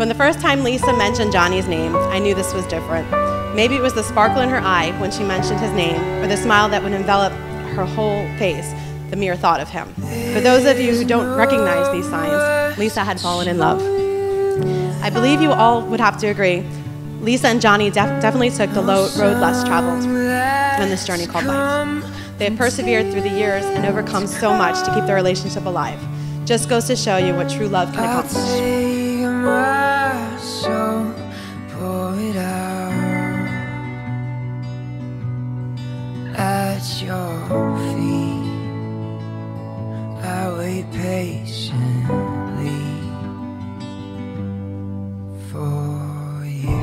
From the first time Lisa mentioned Johnny's name, I knew this was different. Maybe it was the sparkle in her eye when she mentioned his name, or the smile that would envelop her whole face, the mere thought of him. For those of you who don't recognize these signs, Lisa had fallen in love. I believe you all would have to agree. Lisa and Johnny def definitely took the road less traveled on this journey called life. They have persevered through the years and overcome so much to keep their relationship alive. Just goes to show you what true love can accomplish. At your feet. I wait patiently for you.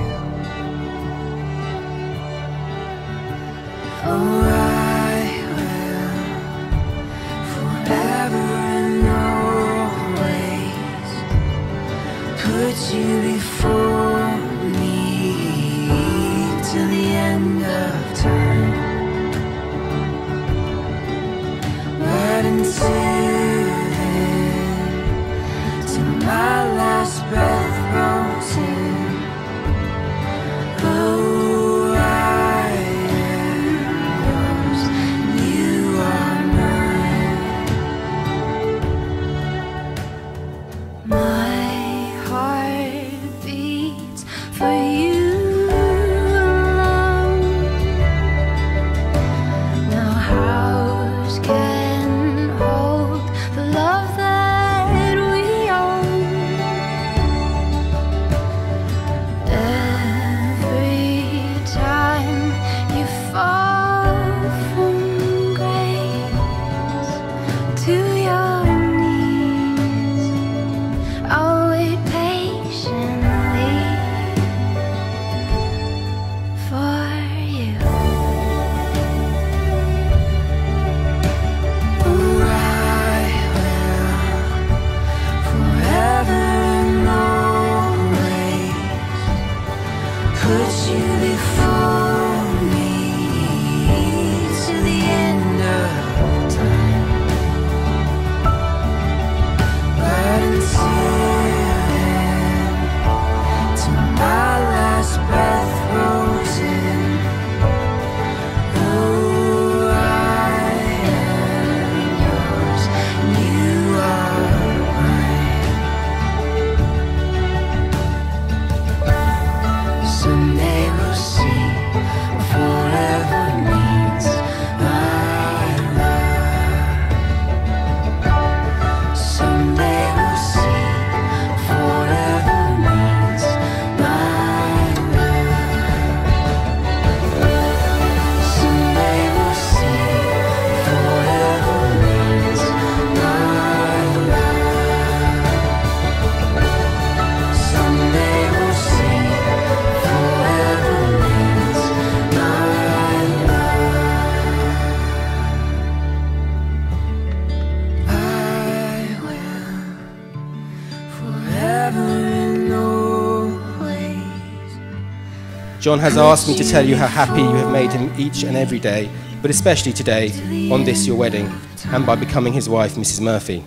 John has asked me to tell you how happy you have made him each and every day, but especially today, on this your wedding, and by becoming his wife, Mrs. Murphy.